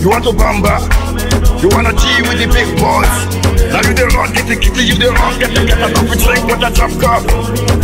You want to bamba? You wanna G with the big boys? Now you the run, get the kitty, you the run, get the get a coffee drink with a drop cup.